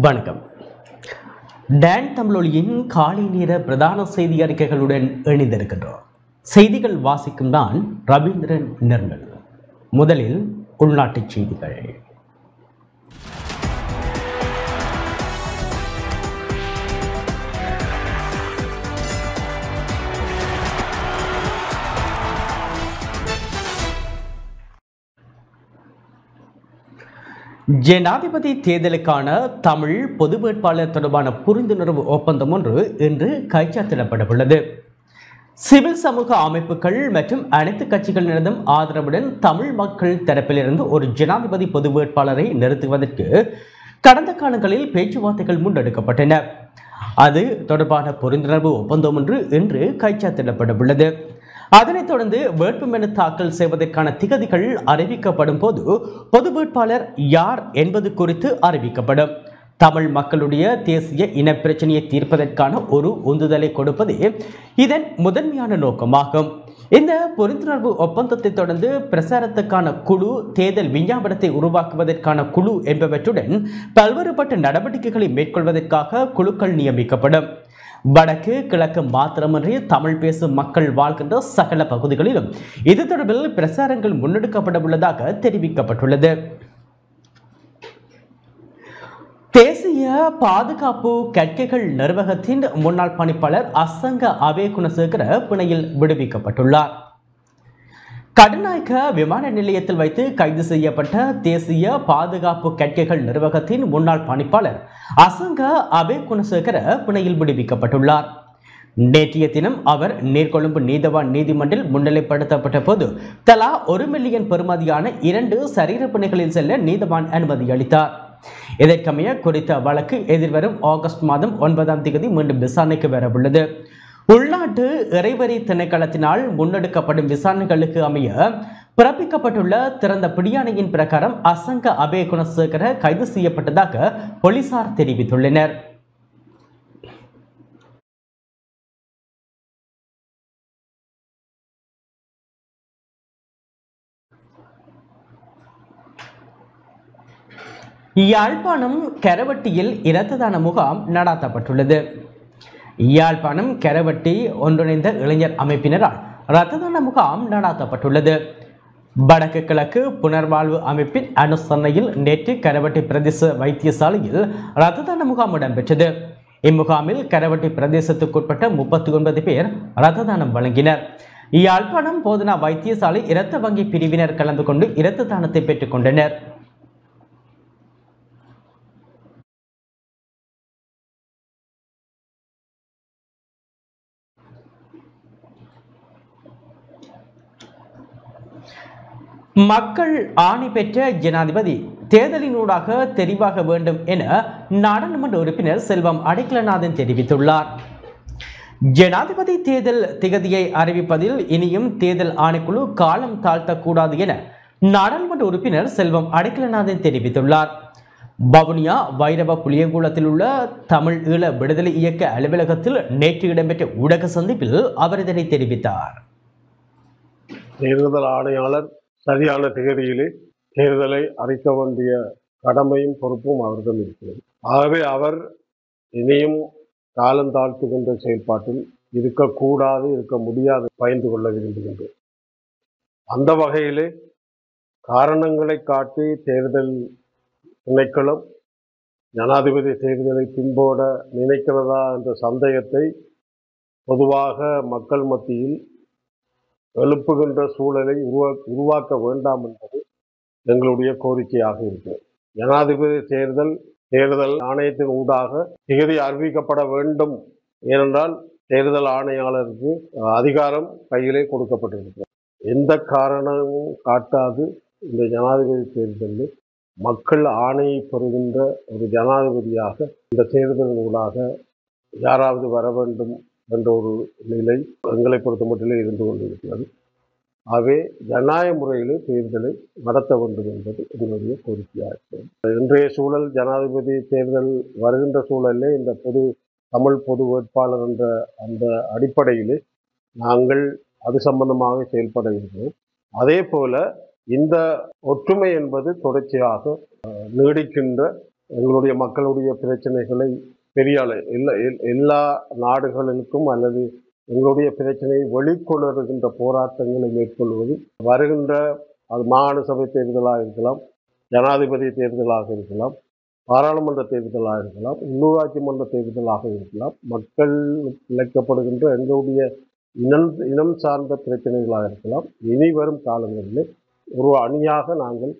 வணக்கம். டான் தமிழொலியின் காலை நேர பிரதான செய்தி அறிக்கைகளுடன் இணைந்திருக்கின்றோம். செய்திகள் வாசிக்கும் தான் ரவீந்திரன் நிர்மல். முதலில் உள்நாட்டுச் செய்திகள். ஜனாதிபதி தேர்தலுக்கான தமிழ் பொது வேட்பாளர் தொடர்பான புரிந்துணர்வு ஒப்பந்தம் ஒன்று இன்று கைச்சாத்திடப்படவுள்ளது. சிவில் சமூக அமைப்புகள் மற்றும் அனைத்து கட்சிகளினதும் ஆதரவுடன் தமிழ் மக்கள் தரப்பிலிருந்து ஒரு ஜனாதிபதி பொது வேட்பாளரை நிறுத்துவதற்கு கடந்த காலங்களில் பேச்சுவார்த்தைகள் முன்னெடுக்கப்பட்டன. அது தொடர்பான புரிந்துணர்வு ஒப்பந்தம் ஒன்று இன்று கைச்சாத்திடப்படவுள்ளது. அதனைத் தொடர்ந்து வேட்புமனு தாக்கல் செய்வதற்கான திகதிகள் அறிவிக்கப்படும் போது பொது வேட்பாளர் யார் என்பது குறித்து அறிவிக்கப்படும். தமிழ் மக்களுடைய தேசிய இன பிரச்சனையை தீர்ப்பதற்கான ஒரு உந்துதலை கொடுப்பதே இதன் முதன்மையான நோக்கமாகும். இந்த புரிந்துணர்வு ஒப்பந்தத்தை தொடர்ந்து பிரசாரத்துக்கான குழு தேர்தல் விஞ்ஞாபனத்தை உருவாக்குவதற்கான குழு என்பவற்றுடன் பல்வேறுபட்ட நடவடிக்கைகளை மேற்கொள்வதற்காக குழுக்கள் நியமிக்கப்படும். வடக்கு கிழக்கு மாத்திரமன்றி தமிழ் பேசும் மக்கள் வாழ்கின்ற சகல பகுதிகளிலும் இது தொடர்பில் பிரசாரங்கள் முன்னெடுக்கப்பட உள்ளதாக தெரிவிக்கப்பட்டுள்ளது. தேசிய பாதுகாப்பு கற்கைகள் நிர்வாகத்தின் முன்னாள் பணிப்பாளர் அசங்க அவே குணசேகர பிணையில் விடுவிக்கப்பட்டுள்ளார். கடுநாயக்க விமான நிலையத்தில் வைத்து கைது செய்யப்பட்ட தேசிய பாதுகாப்பு கட்கைகள் நிர்வாகத்தின் முன்னாள் பணிப்பாளர் அசங்க அபே குணசேகர பிணையில் விடுவிக்கப்பட்டுள்ளார். நேற்றைய தினம் அவர் நீர்கொழும்பு நீதவான் நீதிமன்றில் முன்னிலைப்படுத்தப்பட்ட போது தலா ஒரு மில்லியன் பெறுமதியான இரண்டு சரீர பிணைகளில் செல்ல நீதவான் அனுமதி அளித்தார். இதற்கமைய குறித்த வழக்கு எதிர்வரும் ஆகஸ்ட் மாதம் ஒன்பதாம் தேதி மீண்டும் விசாரணைக்கு வரவுள்ளது. உள்நாட்டு இறைவரி திணைக்களத்தினால் முன்னெடுக்கப்படும் விசாரணைகளுக்கு அமைய பிறப்பிக்கப்பட்டுள்ள திறந்த பிடியாணையின் பிரகாரம் அசங்க அபே குணசேகர கைது செய்யப்பட்டதாக போலீசார் தெரிவித்துள்ளனர். யாழ்ப்பாணம் கரவட்டியில் இரத்த தான முகாம் நடாத்தப்பட்டுள்ளது. யாழ்ப்பாணம் கரவட்டி ஒன்றிணைந்த இளைஞர் அமைப்பினரால் இரத்த தான முகாம் நடாத்தப்பட்டுள்ளது. வடக்கு கிழக்கு புனர்வாழ்வு அமைப்பின் அனுசரணையில் நேற்று கரவட்டி பிரதேச வைத்தியசாலையில் இரத்த தான முகாம் இடம்பெற்றது. இம்முகாமில் கரவட்டி பிரதேசத்துக்குட்பட்ட முப்பத்தி ஒன்பது பேர் இரத்த தானம் வழங்கினர். யாழ்ப்பாணம் போதனா வைத்தியசாலை இரத்த வங்கி பிரிவினர் கலந்து கொண்டு இரத்த தானத்தை பெற்றுக் மக்கள் ஆணை பெற்ற ஜனாதிபதி தேர்தலினூடாக தெரிவாக வேண்டும் என நாடாளுமன்ற உறுப்பினர் செல்வம் அடைக்கலநாதன் தெரிவித்துள்ளார். ஜனாதிபதி தேர்தல் திகதியை அறிவிப்பதில் இனியும் தேர்தல் ஆணைக்குழு காலம் தாழ்த்தக்கூடாது என நாடாளுமன்ற உறுப்பினர் செல்வம் அடைக்கலநாதன் தெரிவித்துள்ளார். வவுனியா வைரவ புளியங்குளத்தில் உள்ள தமிழ் ஈழ விடுதலை இயக்க அலுவலகத்தில் நேற்று இடம்பெற்ற ஊடக சந்திப்பில் அவர் இதனை தெரிவித்தார். தேர்தல் ஆணையாளர் சரியான திகதியிலே தேர்தலை அறிக்க வேண்டிய கடமையும் பொறுப்பும் அவரிடம் இருக்கிறது. ஆகவே அவர் இனியும் காலம் தாழ்த்துகின்ற செயல்பாட்டில் இருக்கக்கூடாது இருக்க முடியாது பயந்து கொள்ள விரும்புகின்றேன் அந்த வகையிலே காரணங்களை காட்டி தேர்தல் திணைக்களம் ஜனாதிபதி தேர்தலை பின்போட நினைக்கிறதா என்ற சந்தேகத்தை பொதுவாக மக்கள் மத்தியில் எழுப்புகின்ற சூழலை உருவா உருவாக்க வேண்டாம் என்பது எங்களுடைய கோரிக்கையாக இருக்கிறது. ஜனாதிபதி தேர்தல் தேர்தல் ஆணையத்தின் ஊடாக திகதி அறிவிக்கப்பட வேண்டும் ஏனென்றால் தேர்தல் ஆணையாளருக்கு அதிகாரம் கையிலே கொடுக்கப்பட்டிருக்கிறது. எந்த காரணமும் காட்டாது இந்த ஜனாதிபதி தேர்தலில் மக்கள் ஆணையை பெறுகின்ற ஒரு ஜனாதிபதியாக இந்த தேர்தலின் ஊடாக யாராவது வர வேண்டும் என்ற ஒரு நிலை எங்களை பொறுத்த மட்டிலே இருந்து கொண்டிருக்கிறது. ஆகவே ஜனநாயக முறையிலே தேர்தலை நடத்த வேண்டும் என்பது எங்களுடைய கோரிக்கையாக இன்றைய சூழல் ஜனாதிபதி தேர்தல் வருகின்ற சூழலிலே இந்த பொது தமிழ் பொது வேட்பாளர் என்ற அந்த அடிப்படையிலே நாங்கள் அது சம்பந்தமாக செயல்பட இருக்கிறோம். அதே போல இந்த ஒற்றுமை என்பது தொடர்ச்சியாக நீடிக்கின்ற எங்களுடைய மக்களுடைய பிரச்சனைகளை பெரிய அள- எல்லா எல்- எல்லா நாடுகளுக்கும் அல்லது எங்களுடைய பிரச்சனையை வெளிக்கொணர்கின்ற போராட்டங்களை மேற்கொள்வது வருகின்ற அது மாகாண சபை தேர்தலாக இருக்கலாம் ஜனாதிபதி தேர்தலாக இருக்கலாம் பாராளுமன்ற தேர்தலாக இருக்கலாம் உள்ளூராட்சி மன்ற தேர்தலாக இருக்கலாம் மக்கள் இழைக்கப்படுகின்ற எங்களுடைய இனம் இனம் சார்ந்த பிரச்சனைகளாக இருக்கலாம். இனி வரும் காலங்களில் ஒரு அணியாக நாங்கள்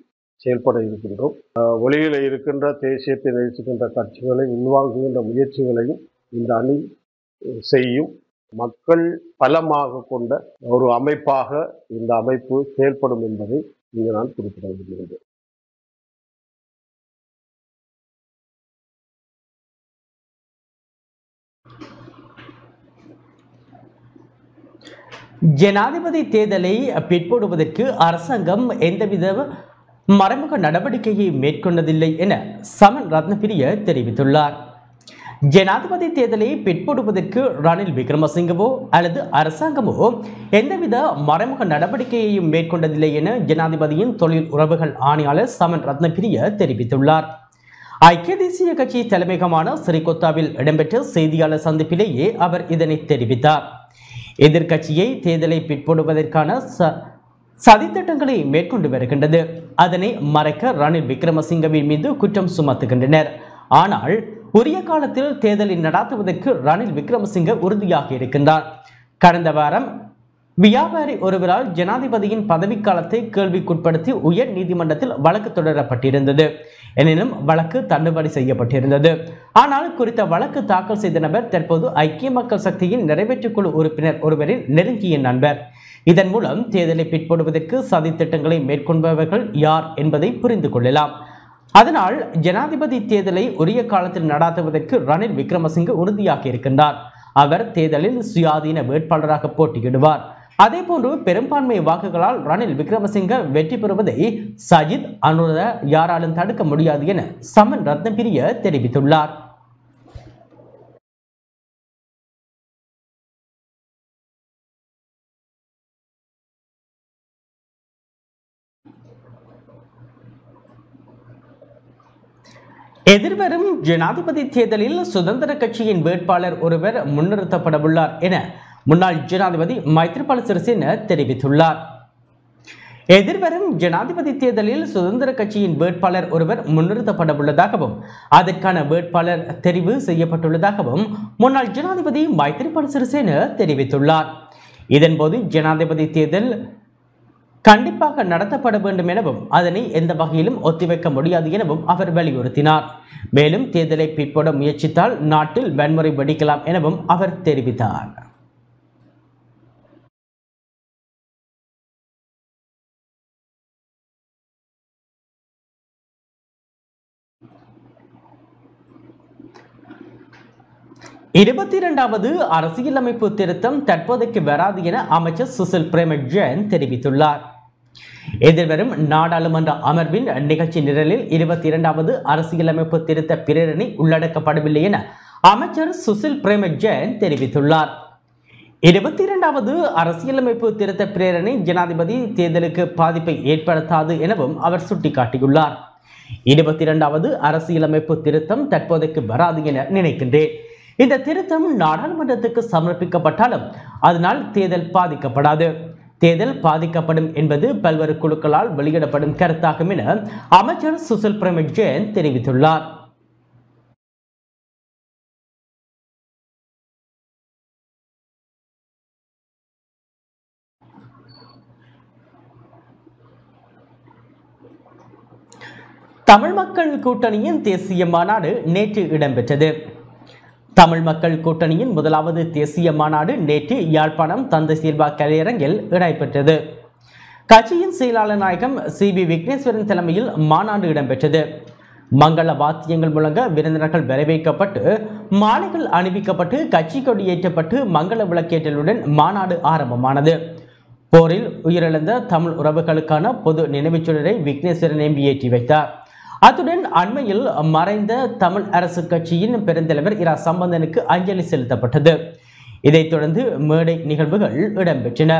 செயல்பட இருக்கின்றோம். ஒளியில் இருக்கின்ற தேசியத்தை நேசிக்கின்ற கட்சிகளை உள்வாங்குகின்ற முயற்சிகளையும் இந்த அணி செய்யும். மக்கள் பலமாக கொண்ட ஒரு அமைப்பாக இந்த அமைப்பு செயல்படும் என்பதை இங்கு நான் குறிப்பிட விரும்புகிறேன். ஜனாதிபதி தேர்தலை பிற்போடுவதற்கு அரசாங்கம் எந்தவித மறைமுக நடவடிக்கையை மேற்கொண்டதில்லை என சமன் ரத்னபிரிய தெரிவித்துள்ளார். ஜனாதிபதி தேர்தலை பிற்போடுவதற்கு ரணில் விக்ரமசிங்கவோ அல்லது அரசாங்கமோ எந்தவித மறைமுக நடவடிக்கையையும் மேற்கொண்டதில்லை என ஜனாதிபதியின் தொழில் உறவுகள் ஆணையாளர் சமன் ரத்னபிரிய தெரிவித்துள்ளார். ஐக்கிய தேசிய கட்சி தலைமையகமான ஸ்ரீகொத்தாவில் இடம்பெற்ற செய்தியாளர் சந்திப்பிலேயே அவர் இதனை தெரிவித்தார். எதிர்க்கட்சியை தேர்தலை பிற்படுவதற்கான ச சதித்திட்டங்களை மேற்கொண்டு வருகின்றது. அதனை மறைக்க ரணில் விக்ரமசிங்கவின் மீது குற்றம் சுமத்துகின்றனர். ஆனால் உரிய காலத்தில் தேர்தலை நடாத்துவதற்கு ரணில் விக்ரமசிங்க உறுதியாக இருக்கின்றார். கடந்த வாரம் வியாபாரி ஒருவரால் ஜனாதிபதியின் பதவிக்காலத்தை கேள்விக்குட்படுத்தி உயர் நீதிமன்றத்தில் வழக்கு தொடரப்பட்டிருந்தது. எனினும் வழக்கு தள்ளுபடி செய்யப்பட்டிருந்தது. ஆனால் குறித்த வழக்கு தாக்கல் செய்த நபர் தற்போது ஐக்கிய மக்கள் சக்தியின் நிறைவேற்றுக்குழு உறுப்பினர் ஒருவரின் நெருங்கிய நண்பர். இதன் மூலம் தேர்தலை பிற்படுவதற்கு சதித்திட்டங்களை மேற்கொள்பவர்கள் யார் என்பதை புரிந்து கொள்ளலாம். அதனால் ஜனாதிபதி தேர்தலை உரிய காலத்தில் நடாத்துவதற்கு ரணில் விக்ரமசிங்க உறுதியாக இருக்கின்றார். அவர் தேர்தலில் சுயாதீன வேட்பாளராக போட்டியிடுவார். அதேபோன்று பெரும்பான்மை வாக்குகளால் ரணில் விக்ரமசிங்க வெற்றி பெறுவதை சஜித் அனுர யாராலும் தடுக்க முடியாது என சமன் ரத்னபிரிய தெரிவித்துள்ளார். எதிர்வரும் ஜனாதிபதி தேர்தலில் சுதந்திர கட்சியின் வேட்பாளர் ஒருவர் முன்னிறுத்தப்படவுள்ளார் என முன்னாள் ஜனாதிபதி மைத்ரிபால சிறிசேன தெரிவித்துள்ளார். எதிர்வரும் ஜனாதிபதி தேர்தலில் சுதந்திர கட்சியின் வேட்பாளர் ஒருவர் முன்னிறுத்தப்படவுள்ளதாகவும் அதற்கான வேட்பாளர் தெரிவு செய்யப்பட்டுள்ளதாகவும் முன்னாள் ஜனாதிபதி மைத்ரிபால சிறிசேன தெரிவித்துள்ளார். இதன்போது ஜனாதிபதி தேர்தல் கண்டிப்பாக நடத்தப்பட வேண்டும் எனவும் அதனை எந்த வகையிலும் ஒத்திவைக்க முடியாது எனவும் அவர் வலியுறுத்தினார். மேலும் தேர்தலை பிற்பட முயற்சித்தால் நாட்டில் வன்முறை வெடிக்கலாம் எனவும் அவர் தெரிவித்தார். இருபத்தி இரண்டாவது அரசியலமைப்பு திருத்தம் தற்போதைக்கு வராது என அமைச்சர் சுசில் பிரேம ஜெயன் தெரிவித்துள்ளார். எதிர்வரும் நாடாளுமன்ற அமர்வின் நிகழ்ச்சி நிரலில் இருபத்தி இரண்டாவது அரசியலமைப்பு திருத்த பிரேரணை உள்ளடக்கப்படவில்லை என அமைச்சர் சுசில் பிரேம ஜெயன் தெரிவித்துள்ளார். இருபத்தி இரண்டாவது அரசியலமைப்பு திருத்த பிரேரணை ஜனாதிபதி தேர்தலுக்கு பாதிப்பை ஏற்படுத்தாது எனவும் அவர் சுட்டிக்காட்டியுள்ளார். இருபத்தி இரண்டாவது அரசியலமைப்பு திருத்தம் தற்போதைக்கு வராது என நினைக்கின்றேன். இந்த திருத்தம் நாடாளுமன்றத்துக்கு சமர்ப்பிக்கப்பட்டாலும் அதனால் தேர்தல் பாதிக்கப்படாது. தேர்தல் பாதிக்கப்படும் என்பது பல்வேறு குழுக்களால் வெளியிடப்படும் கருத்தாகும் என அமைச்சர் சுசில் பிரமிட் ஜெயன் தெரிவித்துள்ளார். தமிழ் மக்கள் கூட்டணியின் தேசிய மாநாடு நேற்று இடம்பெற்றது. தமிழ் மக்கள் கூட்டணியின் முதலாவது தேசிய மாநாடு நேற்று யாழ்ப்பாணம் தந்தை சில்வா கலையரங்கில் இடம்பெற்றது கட்சியின் செயலாளர் நாயகம் சி பி விக்னேஸ்வரன் தலைமையில் மாநாடு இடம்பெற்றது. மங்கள வாத்தியங்கள் முழங்க விருந்தினர்கள் வரவேற்கப்பட்டு மாலைகள் அணிவிக்கப்பட்டு கட்சி கொடி ஏற்றப்பட்டு மங்கள விளக்கேற்றலுடன் மாநாடு ஆரம்பமானது. போரில் உயிரிழந்த தமிழ் உறவுகளுக்கான பொது நினைவுச்சுடரை விக்னேஸ்வரன் எம்பி ஏற்றி வைத்தார். அத்துடன் அண்மையில் மறைந்த தமிழ் அரசு கட்சியின் பெருந்தலைவர் இரா சம்பந்தனுக்கு அஞ்சலி செலுத்தப்பட்டது. இதைத் தொடர்ந்து மேடை நிகழ்வுகள் இடம்பெற்றன.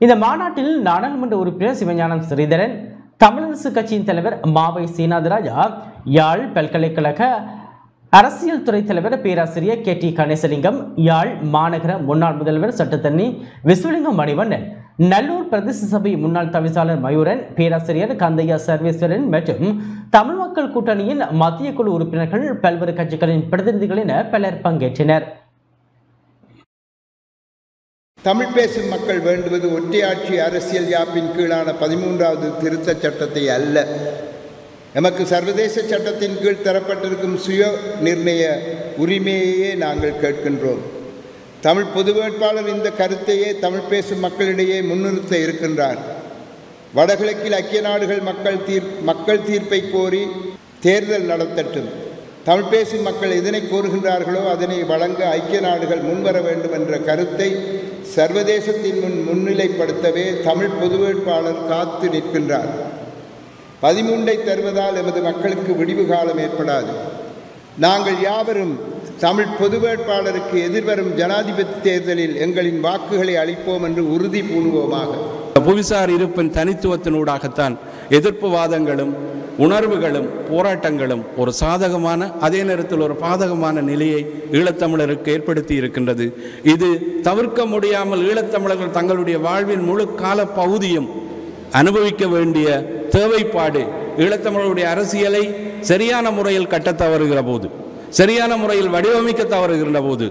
இந்த மாநாட்டில் நாடாளுமன்ற உறுப்பினர் சிவஞானம் ஸ்ரீதரன் தமிழரசு கட்சியின் தலைவர் மாவை சீனாதராஜா யாழ் பல்கலைக்கழக அரசியல் துறை தலைவர் பேராசிரியர் கே டி கணேசலிங்கம் யாழ் மாநகர முன்னாள் முதல்வர் சட்டத்தண்ணி விஸ்வலிங்கம் மணிவண்ணன் நல்லூர் பிரதேச சபை முன்னாள் தவிசாளர் மயூரன் பேராசிரியர் கந்தையா சர்வேஸ்வரன் மற்றும் தமிழ் மக்கள் கூட்டணியின் மத்திய குழு உறுப்பினர்கள் பல்வேறு கட்சிகளின் பிரதிநிதிகள் என பலர் பங்கேற்றனர். தமிழ் பேசும் மக்கள் வேண்டுவது ஒற்றையாட்சி அரசியல் யாப்பின் கீழான பதிமூன்றாவது திருத்தச் சட்டத்தை அல்ல. நமக்கு சர்வதேச சட்டத்தின் கீழ் தரப்பட்டிருக்கும் சுய நிர்ணய உரிமையையே நாங்கள் கேட்கின்றோம். தமிழ் பொது வேட்பாளர் இந்த கருத்தையே தமிழ் பேசும் மக்களிடையே முன்னிறுத்த இருக்கின்றார். வடகிழக்கில் ஐக்கிய நாடுகள் மக்கள் தீர் மக்கள் தீர்ப்பை கோரி தேர்தல் நடத்தட்டும். தமிழ் பேசும் மக்கள் எதனை கோருகின்றார்களோ அதனை வழங்க ஐக்கிய நாடுகள் முன்வர வேண்டும் என்ற கருத்தை சர்வதேசத்தின் முன் முன்னிலைப்படுத்தவே தமிழ் பொது வேட்பாளர் காத்து நிற்கின்றார். பதிமூன்றை தருவதால் எமது மக்களுக்கு விடிவு காலம் ஏற்படாது. நாங்கள் யாவரும் தமிழ் பொது வேட்பாளருக்கு எதிர்வரும் ஜனாதிபதி தேர்தலில் எங்களின் வாக்குகளை அளிப்போம் என்று உறுதி பூணுவோமாக. புவிசார் இருப்பின் தனித்துவத்தினூடாகத்தான் எதிர்ப்பு வாதங்களும் உணர்வுகளும் போராட்டங்களும் ஒரு சாதகமான அதே நேரத்தில் ஒரு பாதகமான நிலையை ஈழத்தமிழருக்கு ஏற்படுத்தி இருக்கின்றது. இது தவிர்க்க முடியாமல் ஈழத்தமிழர்கள் தங்களுடைய வாழ்வின் முழு கால பகுதியும் அனுபவிக்க வேண்டிய தேவைப்பாடு ஈழத்தமிழருடைய அரசியலை சரியான முறையில் கட்டத் தவறுகிற போது. சரியான முறையில் வடிவமைக்க தவறுகின்ற போது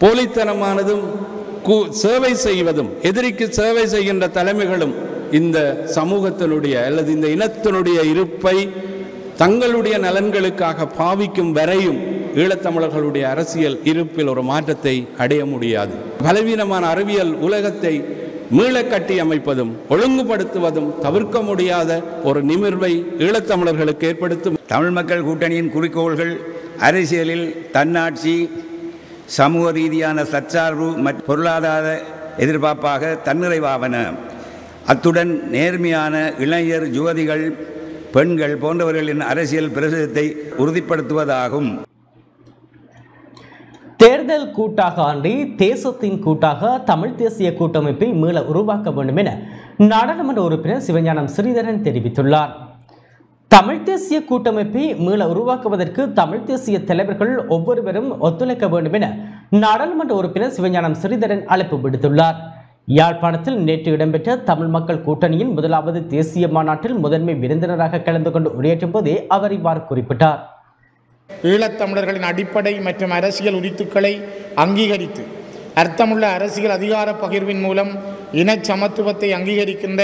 போலித்தனமானதும் கு- சேவை செய்வதும் எதிரிக்கு சேவை செய்கின்ற தலைமைகளும் இந்த சமூகத்தினுடைய அல்லது இந்த இனத்தினுடைய இருப்பை தங்களுடைய நலன்களுக்காக பாவிக்கும் வரையும் ஈழத்தமிழர்களுடைய அரசியல் இருப்பில் ஒரு மாற்றத்தை அடைய முடியாது. பலவீனமான அறிவியல் உலகத்தை மீள கட்டி அமைப்பதும் ஒழுங்குபடுத்துவதும் தவிர்க்க முடியாத ஒரு நிமிர்வை ஈழத்தமிழர்களுக்கு ஏற்படுத்தும். தமிழ் மக்கள் கூட்டணியின் குறிக்கோள்கள் அரசியலில் தன்னாட்சி சமூக ரீதியான சச்சார்பு மற்றும் பொருளாதார எதிர்பார்ப்பாக தன்னிறைவாவன. அத்துடன் நேர்மையான இளைஞர் யுவதிகள் பெண்கள் போன்றவர்களின் அரசியல் பிரசுரத்தை உறுதிப்படுத்துவதாகும். தேர்தல் கூட்டாக அன்றி தேசத்தின் கூட்டாக தமிழ் தேசிய கூட்டமைப்பை மீள உருவாக்க வேண்டும் என நாடாளுமன்ற உறுப்பினர் சிவஞானம் ஸ்ரீதரன் தெரிவித்துள்ளார். தமிழ் தேசிய கூட்டமைப்பை மீள உருவாக்குவதற்கு தமிழ் தேசிய தலைவர்கள் ஒவ்வொருவரும் ஒத்துழைக்க வேண்டும் என நாடாளுமன்ற உறுப்பினர் சிவஞானம் ஸ்ரீதரன் அழைப்பு விடுத்துள்ளார். யாழ்ப்பாணத்தில் நேற்று இடம்பெற்ற தமிழ் மக்கள் கூட்டணியின் முதலாவது தேசிய மாநாட்டில் முதன்மை விருந்தினராக கலந்து கொண்டு உரையாற்றும் போதே அவர் இவ்வாறு குறிப்பிட்டார். ஈழத்தமிழர்களின் அடிப்படை மற்றும் அரசியல் உரித்துக்களை அங்கீகரித்து அர்த்தமுள்ள அரசியல் அதிகார பகிர்வின் மூலம் இன சமத்துவத்தை அங்கீகரிக்கின்ற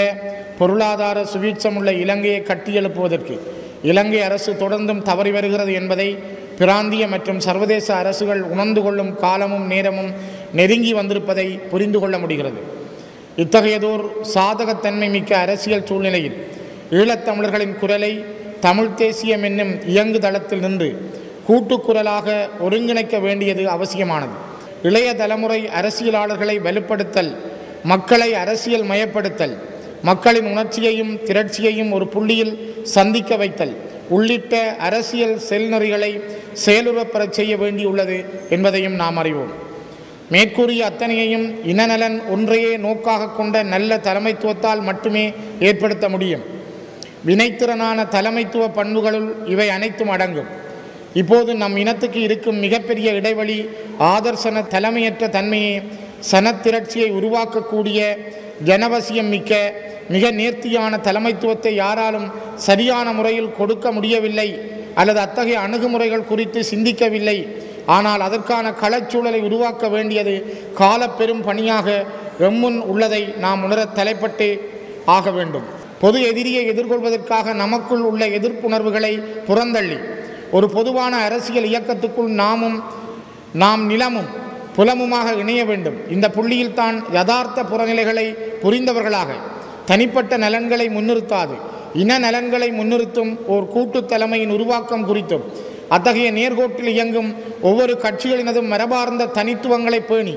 பொருளாதார சுவீட்சமுள்ள இலங்கையை கட்டியெழுப்புவதற்கு இலங்கை அரசு தொடர்ந்தும் தவறி வருகிறது என்பதை பிராந்திய மற்றும் சர்வதேச அரசுகள் உணர்ந்து கொள்ளும் காலமும் நேரமும் நெருங்கி வந்திருப்பதை புரிந்து கொள்ள முடிகிறது. இத்தகையதோர் சாதகத்தன்மை மிக்க அரசியல் சூழ்நிலையில் ஈழத்தமிழர்களின் குரலை தமிழ் தேசியம் என்னும் இயங்கு தளத்தில் நின்று கூட்டுக்குரலாக ஒருங்கிணைக்க வேண்டியது அவசியமானது. இளைய தலைமுறை அரசியலாளர்களை வலுப்படுத்தல் மக்களை அரசியல் மயப்படுத்தல் மக்களின் உணர்ச்சியையும் திரட்சியையும் ஒரு புள்ளியில் சந்திக்க வைத்தல். உள்ளிட்ட அரசியல் செல்நெறிகளை செயலுறப்பெறச் செய்ய வேண்டியுள்ளது என்பதையும் நாம் அறிவோம். மேற்கூறிய அத்தனையையும் இனநலன் ஒன்றையே நோக்காக கொண்ட நல்ல தலைமைத்துவத்தால் மட்டுமே ஏற்படுத்த முடியும். வினைத்திறனான தலைமைத்துவ பண்புகளுள் இவை அனைத்தும் அடங்கும். இப்போது நம் இனத்துக்கு இருக்கும் மிகப்பெரிய இடைவெளி ஆதர்சன தலைமையற்ற தன்மையே சனத்திரட்சியை உருவாக்கக்கூடிய ஜனவசியம் மிக்க மிக நேர்த்தியான தலைமைத்துவத்தை யாராலும் சரியான முறையில் கொடுக்க முடியவில்லை அல்லது அத்தகைய அணுகுமுறைகள் குறித்து சிந்திக்கவில்லை. ஆனால் அதற்கான களச்சூழலை உருவாக்க வேண்டியது காலப்பெரும் பணியாக எம்முன் உள்ளதை நாம் உணர தலைப்பட்டு ஆக வேண்டும். பொது எதிரியை எதிர்கொள்வதற்காக நமக்குள் உள்ள எதிர்ப்புணர்வுகளை புறந்தள்ளி ஒரு பொதுவான அரசியல் இயக்கத்துக்குள் நாமும் நாம் நிலமும் புலமுமாக இணைய வேண்டும். இந்த புள்ளியில் தான் யதார்த்த புறநிலைகளை புரிந்தவர்களாக தனிப்பட்ட நலன்களை முன்னிறுத்தாது. இன நலன்களை முன்னிறுத்தும் ஓர் கூட்டு தலைமையின் உருவாக்கம் குறித்தும் அத்தகைய நேர்கோட்டில் இயங்கும் ஒவ்வொரு கட்சிகளினதும் மரபார்ந்த தனித்துவங்களை பேணி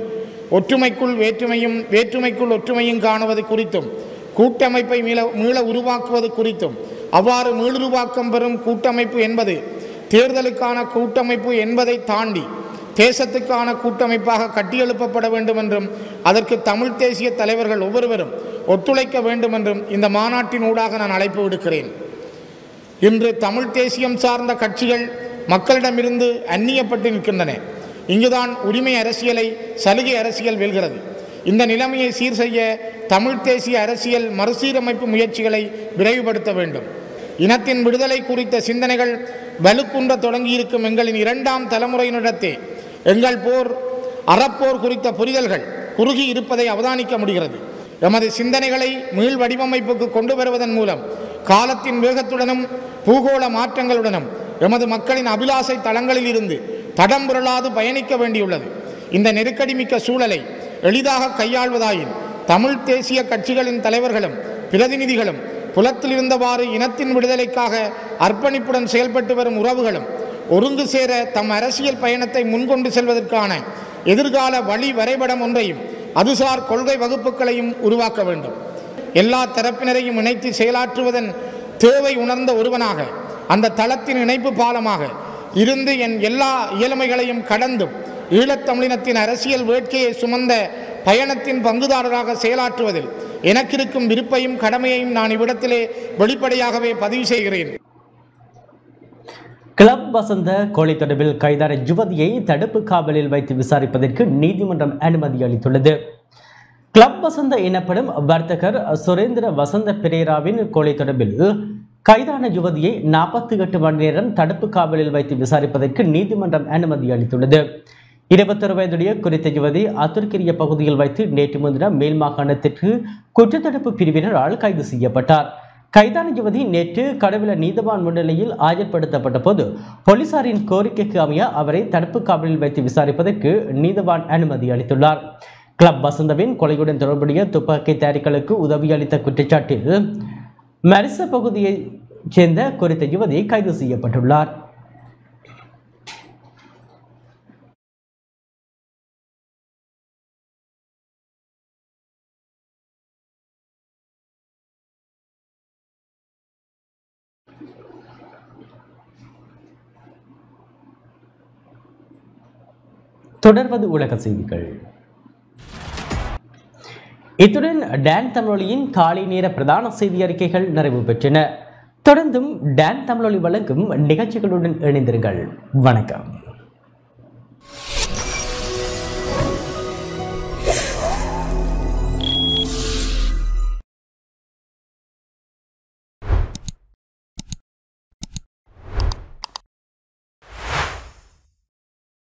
ஒற்றுமைக்குள் வேற்றுமையும் வேற்றுமைக்குள் ஒற்றுமையும் காணுவது குறித்தும் கூட்டமைப்பை மீள மீள உருவாக்குவது குறித்தும் அவ்வாறு மீளுருவாக்கம் பெறும் கூட்டமைப்பு என்பது தேர்தலுக்கான கூட்டமைப்பு என்பதை தாண்டி தேசத்துக்கான கூட்டமைப்பாக கட்டியெழுப்பப்பட வேண்டும் என்றும் அதற்கு தமிழ் தேசிய தலைவர்கள் ஒவ்வொருவரும் ஒத்துழைக்க வேண்டும் என்றும் இந்த மாநாட்டின் ஊடாக நான் அழைப்பு விடுக்கிறேன். இன்று தமிழ் தேசியம் சார்ந்த கட்சிகள் மக்களிடமிருந்து அந்நியப்பட்டு நிற்கின்றன. இங்குதான் உரிமை அரசியலை சலுகை அரசியல் வெல்கிறது. இந்த நிலைமையை சீர் செய்ய தமிழ் தேசிய அரசியல் மறுசீரமைப்பு முயற்சிகளை விரைவுபடுத்த வேண்டும். இனத்தின் விடுதலை குறித்த சிந்தனைகள் வலுக்குன்ற தொடங்கியிருக்கும் எங்களின் இரண்டாம் தலைமுறையினரிடத்தே எங்கள் போர் அறப்போர் குறித்த புரிதல்கள் குறுகி இருப்பதை அவதானிக்க முடிகிறது. எமது சிந்தனைகளை மீள் வடிவமைப்புக்கு கொண்டு வருவதன் மூலம் காலத்தின் வேகத்துடனும் பூகோள மாற்றங்களுடனும் எமது மக்களின் அபிலாசை தளங்களில் இருந்து தடம் புரளாது பயணிக்க வேண்டியுள்ளது. இந்த நெருக்கடி மிக்க சூழலை எளிதாக கையாள்வதாயின் தமிழ் தேசிய கட்சிகளின் தலைவர்களும் பிரதிநிதிகளும் புலத்தில் இருந்தவாறு இனத்தின் விடுதலைக்காக அர்ப்பணிப்புடன் செயல்பட்டு வரும் உறவுகளும் ஒருங்கு சேர தம் அரசியல் பயணத்தை முன்கொண்டு செல்வதற்கான எதிர்கால வழி வரைபடம் ஒன்றையும் அதுசார் கொள்கை வகுப்புகளையும் உருவாக்க வேண்டும். எல்லா தரப்பினரையும் இணைத்து செயலாற்றுவதன் தேவை உணர்ந்த ஒருவனாக அந்த தளத்தின் இணைப்பு பாலமாக இருந்து என் எல்லா இயலுமைகளையும் கடந்தும் ஈழத்தமிழினத்தின் அரசியல் வேட்கையை சுமந்த பயணத்தின் பங்குதாரராக செயலாற்றுவதில் எனக்கிருக்கும் விருப்பையும் கடமையையும் நான் இவ்விடத்திலே வெளிப்படையாகவே பதிவு செய்கிறேன். கிளப் வசந்த கொலை தொடர்பில் கைதான யுவதியை தடுப்பு காவலில் வைத்து விசாரிப்பதற்கு நீதிமன்றம் அனுமதி அளித்துள்ளது. கிளப் வசந்த எனப்படும் வர்த்தகர் சுரேந்திர வசந்த பிரேராவின் கொலை தொடர்பில் கைதான யுவதியை நாற்பத்தி எட்டு மணி நேரம் தடுப்பு காவலில் வைத்து விசாரிப்பதற்கு நீதிமன்றம் அனுமதி அளித்துள்ளது. இருபத்தொரு வயதுடைய குறித்த யுவதி அத்துர்கிரிய பகுதியில் வைத்து நேற்று முன்தினம் மேல் மாகாணத்திற்கு குற்றத்தடுப்பு பிரிவினரால் கைது செய்யப்பட்டார். கைதான யுவதி நேற்று கடவுள நீதவான் முன்னிலையில் ஆஜர்படுத்தப்பட்ட போது போலீசாரின் கோரிக்கைக்கு அமைய அவரை தடுப்பு காவலில் வைத்து விசாரிப்பதற்கு நீதவான் அனுமதி அளித்துள்ளார். கிளப் வசந்தவின் கொலையுடன் தொடர்புடைய துப்பாக்கி தயாரிகளுக்கு உதவியளித்த குற்றச்சாட்டில் மரிச பகுதியைச் சேர்ந்த குறித்த யுவதி கைது செய்யப்பட்டுள்ளார். தொடர்வது உலக செய்திகள். இத்துடன் டான் தமிழொலியின் காலை நேர பிரதான செய்தி அறிக்கைகள் நிறைவு பெற்றன. தொடர்ந்தும் டான் தமிழொலி வழங்கும் நிகழ்ச்சிகளுடன் இணைந்திருங்கள். வணக்கம்.